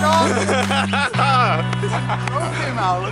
God! Don't him out.